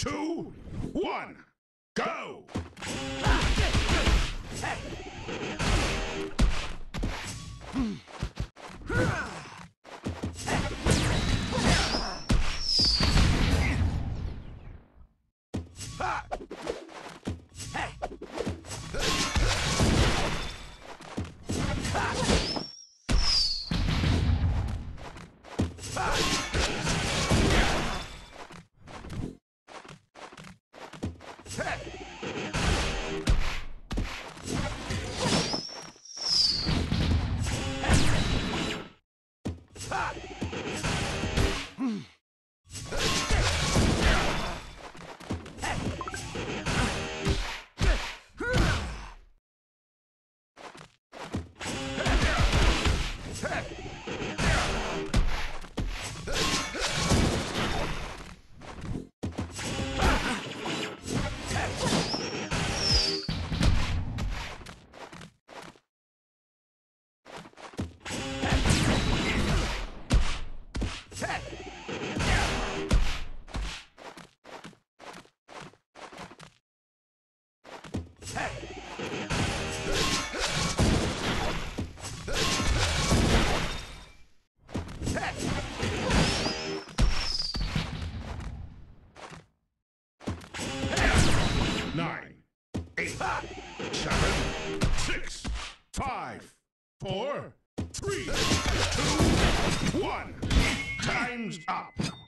two, one, go! Ah, Nine, eight, seven, six, five, four, three, two, one. Time's up.